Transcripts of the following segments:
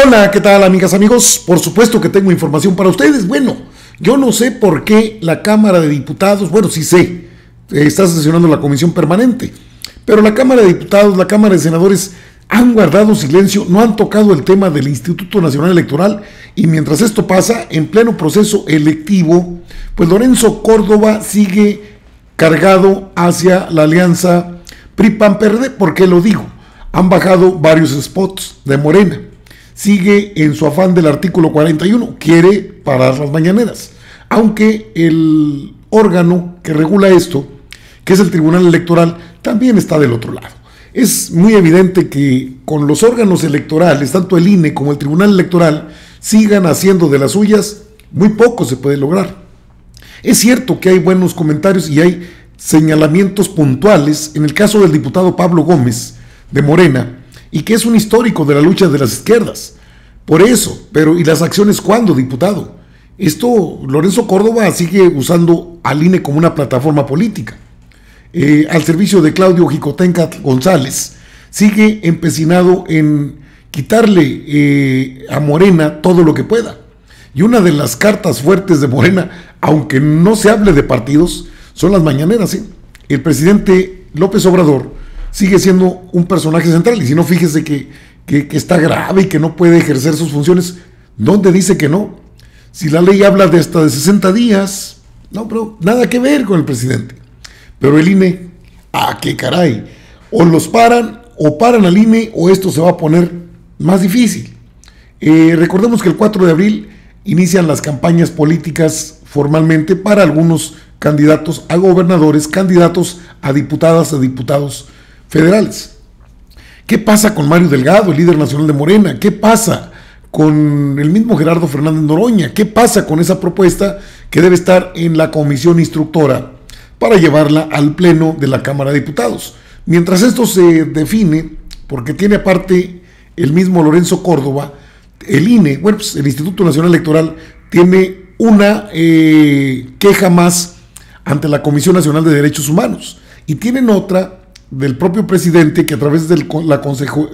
Hola, ¿qué tal amigas, amigos? Por supuesto que tengo información para ustedes. Bueno, yo no sé por qué la Cámara de Diputados, bueno, sí sé, está sesionando la comisión permanente, pero la Cámara de Diputados, la Cámara de Senadores han guardado silencio, no han tocado el tema del Instituto Nacional Electoral y mientras esto pasa, en pleno proceso electivo, pues Lorenzo Córdoba sigue cargado hacia la alianza PRI-PAN-PRD. ¿Por qué lo digo? Han bajado varios spots de Morena sigue en su afán del artículo 41, quiere parar las mañaneras, aunque el órgano que regula esto, que es el Tribunal Electoral, también está del otro lado. Es muy evidente que con los órganos electorales, tanto el INE como el Tribunal Electoral, sigan haciendo de las suyas, muy poco se puede lograr. Es cierto que hay buenos comentarios y hay señalamientos puntuales, en el caso del diputado Pablo Gómez de Morena, y que es un histórico de la lucha de las izquierdas. Por eso, pero ¿y las acciones cuándo, diputado? Esto, Lorenzo Córdoba sigue usando al INE como una plataforma política. Eh, al servicio de Claudio Jicotenca González, sigue empecinado en quitarle eh, a Morena todo lo que pueda. Y una de las cartas fuertes de Morena, aunque no se hable de partidos, son las mañaneras. ¿eh? El presidente López Obrador sigue siendo un personaje central. Y si no, fíjese que, que, está grave y que no puede ejercer sus funciones. ¿Dónde dice que no? Si la ley habla de hasta de 60 días, no, pero nada que ver con el presidente. Pero el INE, ah, qué caray, o los paran, o paran al INE, o esto se va a poner más difícil. Eh, recordemos que el 4 de abril inician las campañas políticas formalmente para algunos candidatos a gobernadores, candidatos a diputadas, a diputados federales. ¿Qué pasa con Mario Delgado, el líder nacional de Morena? ¿Qué pasa con el mismo Gerardo Fernández Noroña? ¿Qué pasa con esa propuesta que debe estar en la comisión instructora para llevarla al pleno de la Cámara de Diputados? Mientras esto se define, porque tiene aparte el mismo Lorenzo Córdoba, el INE, bueno, pues el Instituto Nacional Electoral tiene una eh, queja más ante la Comisión Nacional de Derechos Humanos y tienen otra del propio presidente que a través de la,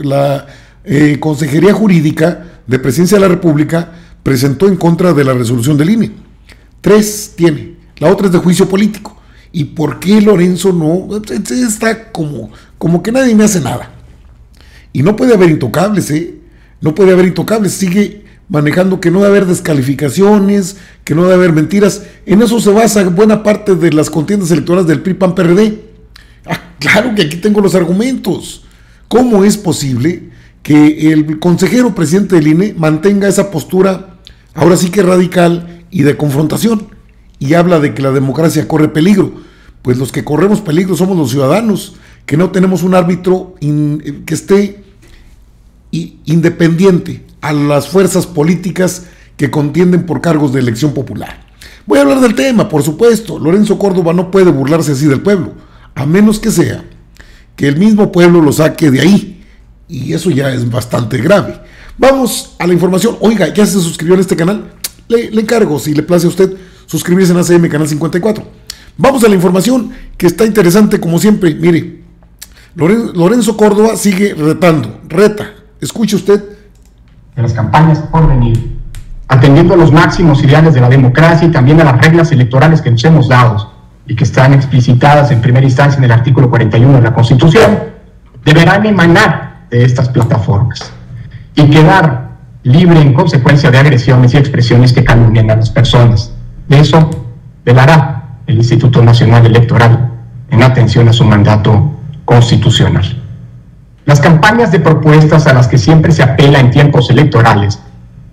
la eh, Consejería Jurídica de Presidencia de la República presentó en contra de la resolución del INE. Tres tiene, la otra es de juicio político. ¿Y por qué Lorenzo no? Está como, como que nadie me hace nada. Y no puede haber intocables, ¿eh? No puede haber intocables. Sigue manejando que no debe haber descalificaciones, que no debe haber mentiras. En eso se basa buena parte de las contiendas electorales del PRI-PAN-PRD Claro que aquí tengo los argumentos. ¿Cómo es posible que el consejero presidente del INE mantenga esa postura, ahora sí que radical y de confrontación? Y habla de que la democracia corre peligro. Pues los que corremos peligro somos los ciudadanos, que no tenemos un árbitro que esté independiente a las fuerzas políticas que contienden por cargos de elección popular. Voy a hablar del tema, por supuesto. Lorenzo Córdoba no puede burlarse así del pueblo a menos que sea que el mismo pueblo lo saque de ahí. Y eso ya es bastante grave. Vamos a la información. Oiga, ¿ya se suscribió en este canal? Le, encargo, si le place a usted, suscribirse en ACM Canal 54. Vamos a la información que está interesante como siempre. Mire, Lorenzo Córdoba sigue retando, reta. Escuche usted. De las campañas por venir, atendiendo a los máximos ideales de la democracia y también a las reglas electorales que nos hemos dado y que están explicitadas en primera instancia en el artículo 41 de la Constitución, deberán emanar de estas plataformas y quedar libre en consecuencia de agresiones y expresiones que calumnian a las personas. De eso velará el Instituto Nacional Electoral en atención a su mandato constitucional. Las campañas de propuestas a las que siempre se apela en tiempos electorales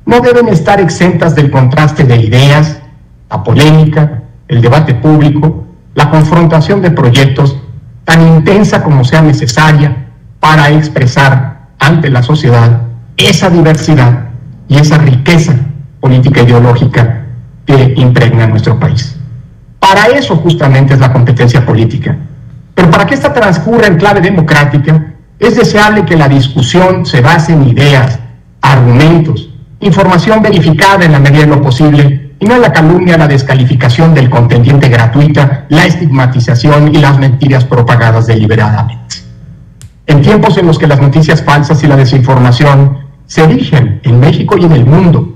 no deben estar exentas del contraste de ideas, la polémica, el debate público, la confrontación de proyectos tan intensa como sea necesaria para expresar ante la sociedad esa diversidad y esa riqueza política ideológica que impregna nuestro país. Para eso justamente es la competencia política. Pero para que esta transcurra en clave democrática, es deseable que la discusión se base en ideas, argumentos, información verificada en la medida de lo posible y no la calumnia, la descalificación del contendiente gratuita, la estigmatización y las mentiras propagadas deliberadamente. En tiempos en los que las noticias falsas y la desinformación se erigen en México y en el mundo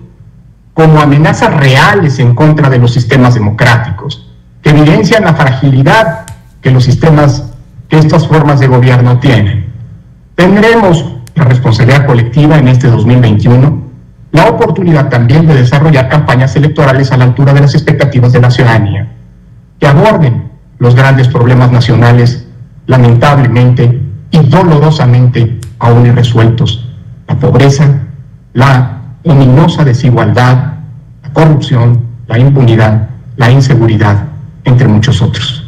como amenazas reales en contra de los sistemas democráticos, que evidencian la fragilidad que los sistemas, que estas formas de gobierno tienen. Tendremos la responsabilidad colectiva en este 2021, la oportunidad también de desarrollar campañas electorales a la altura de las expectativas de la ciudadanía, que aborden los grandes problemas nacionales, lamentablemente y dolorosamente aún irresueltos, la pobreza, la ominosa desigualdad, la corrupción, la impunidad, la inseguridad, entre muchos otros.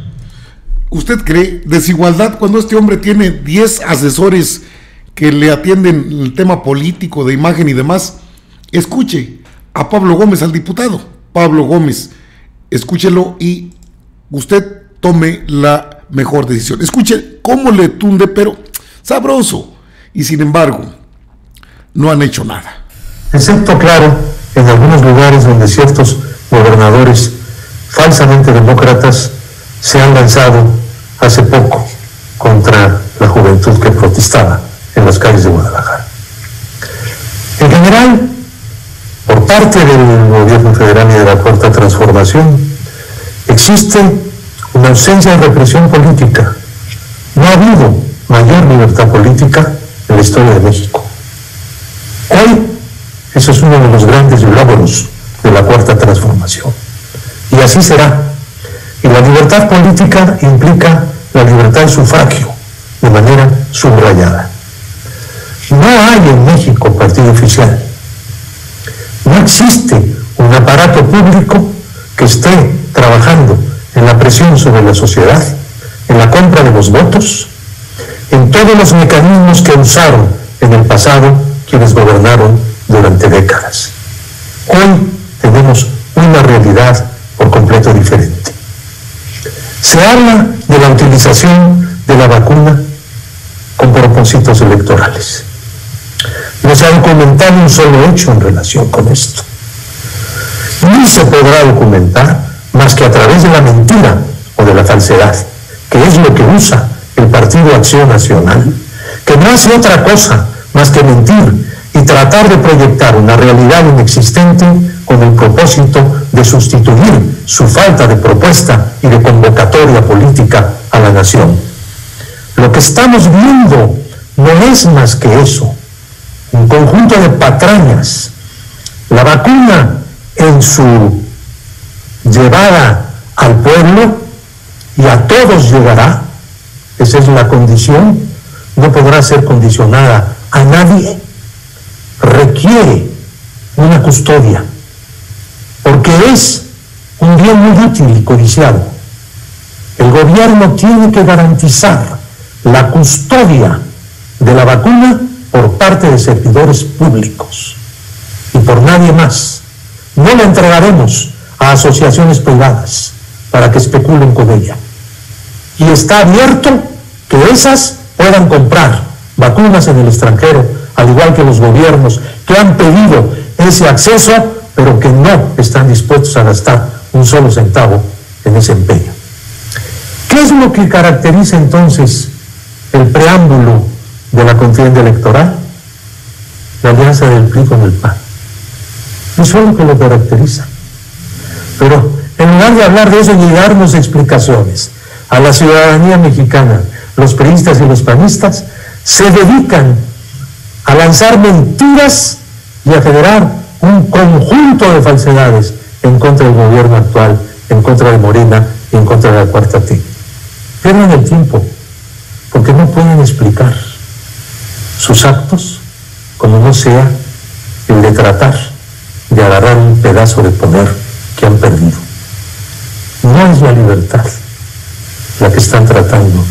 ¿Usted cree desigualdad cuando este hombre tiene 10 asesores que le atienden el tema político, de imagen y demás? Escuche a Pablo Gómez, al diputado. Pablo Gómez, escúchelo y usted tome la mejor decisión. Escuche cómo le tunde, pero sabroso. Y sin embargo, no han hecho nada excepto, claro, en algunos lugares donde ciertos gobernadores falsamente demócratas se han lanzado hace poco contra la juventud que protestaba en las calles de Guadalajara. En general, parte del gobierno federal y de la Cuarta Transformación, existe una ausencia de represión política. No ha habido mayor libertad política en la historia de México. Hoy eso es uno de los grandes logros de la cuarta transformación. Y así será. Y la libertad política implica la libertad de sufragio de manera subrayada. No hay en México partido oficial. No existe un aparato público que esté trabajando en la presión sobre la sociedad, en la compra de los votos, en todos los mecanismos que usaron en el pasado quienes gobernaron durante décadas. Hoy tenemos una realidad por completo diferente. Se habla de la utilización de la vacuna con propósitos electorales. No se ha documentado un solo hecho en relación con esto. Ni se podrá documentar más que a través de la mentira o de la falsedad, que es lo que usa el Partido Acción Nacional, que no hace otra cosa más que mentir y tratar de proyectar una realidad inexistente con el propósito de sustituir su falta de propuesta y de convocatoria política a la nación. Lo que estamos viendo no es más que eso, un conjunto de patrañas. La vacuna en su llevada al pueblo y a todos llegará, esa es la condición, no podrá ser condicionada a nadie requiere una custodia, porque es un bien muy útil y codiciado. El gobierno tiene que garantizar la custodia de la vacuna por parte de servidores públicos y por nadie más. No la entregaremos a asociaciones privadas para que especulen con ella. Y está abierto que esas puedan comprar vacunas en el extranjero al igual que los gobiernos que han pedido ese acceso, pero que no están dispuestos a gastar un solo centavo en ese empeño. ¿Qué es lo que caracteriza entonces el preámbulo de la contienda electoral? La alianza del PRI con el PAN. Eso es lo que lo caracteriza. Pero en lugar de hablar de eso y darnos explicaciones a la ciudadanía mexicana, los periodistas y los panistas se dedican a lanzar mentiras y a generar un conjunto de falsedades en contra del gobierno actual, en contra de Morena y en contra de la Cuarta T. Pierden el tiempo, porque no pueden explicar sus actos como no sea el de tratar de agarrar un pedazo de poder que han perdido. No es la libertad la que están tratando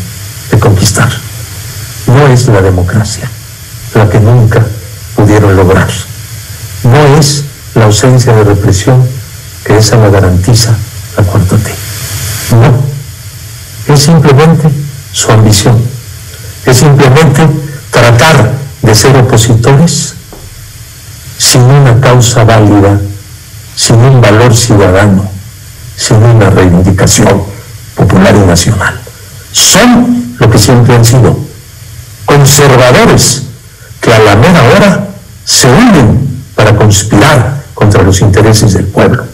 de conquistar, no es la democracia la que nunca pudieron lograr. No es la ausencia de represión que esa la garantiza la cuarta T. No, es simplemente su ambición, es simplemente tratar de ser opositores sin una causa válida, sin un valor ciudadano, sin una reivindicación popular y nacional. Son lo que siempre han sido, conservadores que a la mera hora se unen para conspirar contra los intereses del pueblo.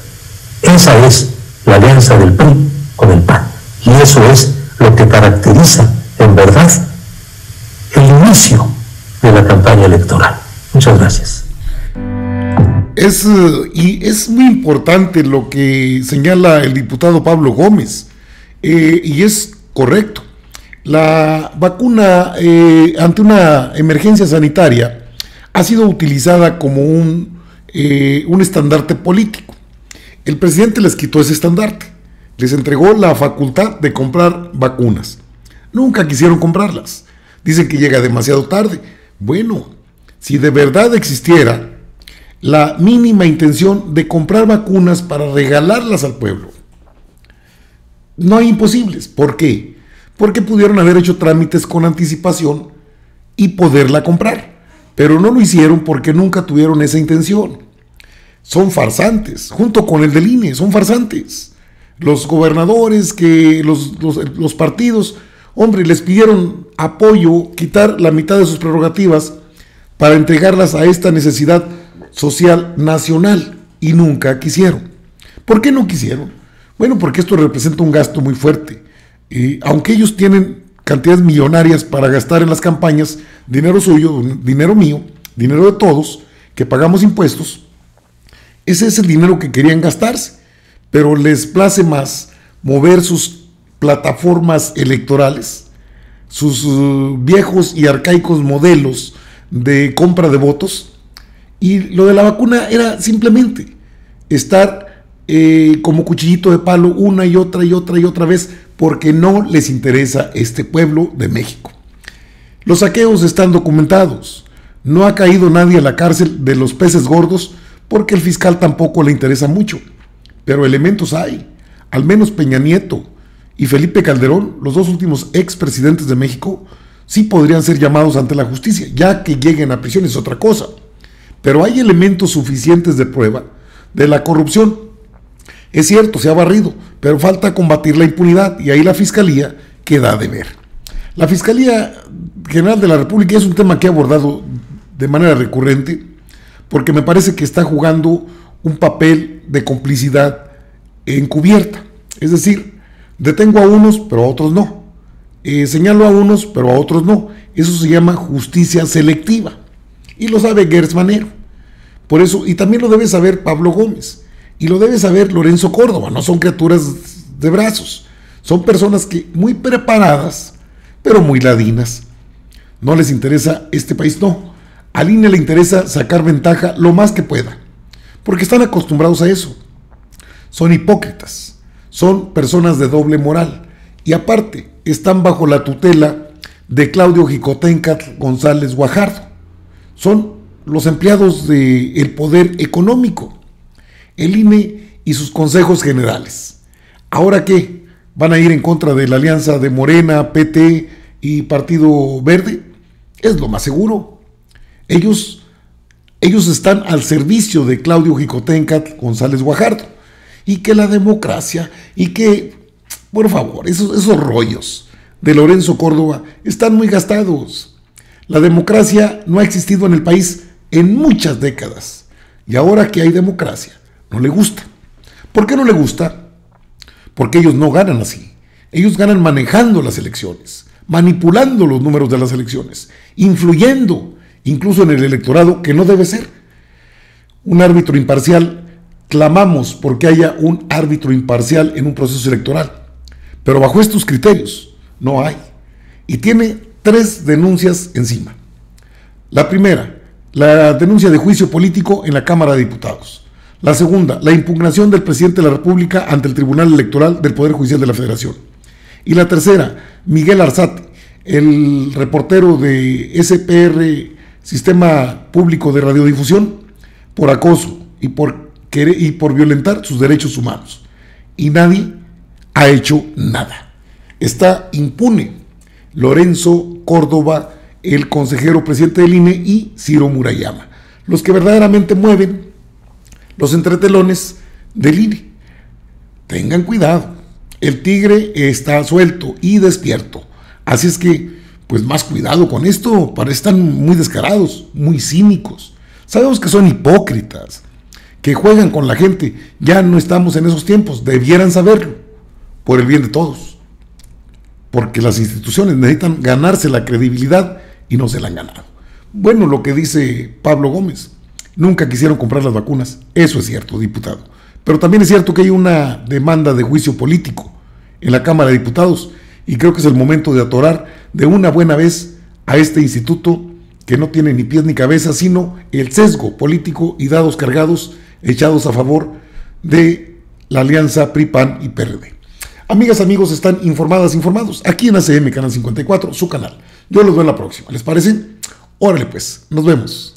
Esa es la alianza del PRI con el PAN. Y eso es lo que caracteriza, en verdad, inicio de la campaña electoral. Muchas gracias. Es, eh, y es muy importante lo que señala el diputado Pablo Gómez, eh, y es correcto. La vacuna eh, ante una emergencia sanitaria ha sido utilizada como un, un estandarte político. El presidente les quitó ese estandarte, les entregó la facultad de comprar vacunas. Nunca quisieron comprarlas. Dicen que llega demasiado tarde. Bueno, si de verdad existiera la mínima intención de comprar vacunas para regalarlas al pueblo. No hay imposibles. ¿Por qué? Porque pudieron haber hecho trámites con anticipación y poderla comprar. Pero no lo hicieron porque nunca tuvieron esa intención. Son farsantes, junto con el del INE, son farsantes. Los gobernadores, que los, los partidos, hombre, les pidieron apoyo, quitar la mitad de sus prerrogativas para entregarlas a esta necesidad social nacional y nunca quisieron. ¿Por qué no quisieron? Bueno, porque esto representa un gasto muy fuerte. Y aunque ellos tienen cantidades millonarias para gastar en las campañas, dinero suyo, dinero mío, dinero de todos, que pagamos impuestos, ese es el dinero que querían gastarse, pero les place más mover sus plataformas electorales, sus viejos y arcaicos modelos de compra de votos, y lo de la vacuna era simplemente estar eh, como cuchillito de palo una y otra y otra y otra vez porque no les interesa este pueblo de México. Los saqueos están documentados. No ha caído nadie a la cárcel de los peces gordos porque el fiscal tampoco le interesa mucho. Pero elementos hay. Al menos Peña Nieto y Felipe Calderón, los dos últimos expresidentes de México, sí podrían ser llamados ante la justicia. Ya que lleguen a prisión es otra cosa. Pero hay elementos suficientes de prueba de la corrupción. Es cierto, se ha barrido, pero falta combatir la impunidad y ahí la Fiscalía queda de ver. La Fiscalía General de la República es un tema que he abordado de manera recurrente porque me parece que está jugando un papel de complicidad encubierta. Es decir, detengo a unos, pero a otros no. Eh, señalo a unos, pero a otros no. Eso se llama justicia selectiva. Y lo sabe Gertz Manero. Por eso, y también lo debe saber Pablo Gómez. Y lo debe saber Lorenzo Córdoba. No son criaturas de brazos. Son personas que muy preparadas, pero muy ladinas. No les interesa este país, no. A INE le interesa sacar ventaja lo más que pueda. Porque están acostumbrados a eso. Son hipócritas. Son personas de doble moral. Y aparte, están bajo la tutela de Claudio Jicotenca González Guajardo son los empleados del poder económico, el INE y sus consejos generales. ¿Ahora qué? ¿Van a ir en contra de la alianza de Morena, PT y Partido Verde? Es lo más seguro. Ellos, ellos están al servicio de Claudio Jicotenca González Guajardo. Y que la democracia, y que, por favor, esos, esos rollos de Lorenzo Córdoba están muy gastados. La democracia no ha existido en el país en muchas décadas. Y ahora que hay democracia, no le gusta. ¿Por qué no le gusta? Porque ellos no ganan así. Ellos ganan manejando las elecciones, manipulando los números de las elecciones, influyendo incluso en el electorado que no debe ser. Un árbitro imparcial, clamamos porque haya un árbitro imparcial en un proceso electoral. Pero bajo estos criterios no hay. Y tiene tres denuncias encima. La primera, la denuncia de juicio político en la Cámara de Diputados. La segunda, la impugnación del presidente de la República ante el Tribunal Electoral del Poder Judicial de la Federación. Y la tercera, Miguel Arzate, el reportero de SPR, Sistema Público de Radiodifusión, por acoso y por, y por violentar sus derechos humanos. Y nadie ha hecho nada. Está impune Lorenzo Córdoba, el consejero presidente del INE, y Ciro Murayama, los que verdaderamente mueven los entretelones del INE. Tengan cuidado, el tigre está suelto y despierto. Así es que, pues más cuidado con esto, están muy descarados, muy cínicos. Sabemos que son hipócritas, que juegan con la gente. Ya no estamos en esos tiempos, debieran saberlo, por el bien de todos. Porque las instituciones necesitan ganarse la credibilidad y no se la han ganado. Bueno, lo que dice Pablo Gómez, nunca quisieron comprar las vacunas. Eso es cierto, diputado. Pero también es cierto que hay una demanda de juicio político en la Cámara de Diputados y creo que es el momento de atorar de una buena vez a este instituto que no tiene ni pies ni cabeza, sino el sesgo político y dados cargados echados a favor de la alianza PRI-PAN y PRD. Amigas, amigos, están informadas, informados aquí en ACM Canal 54, su canal. Yo los veo en la próxima. ¿Les parece? Órale pues, nos vemos.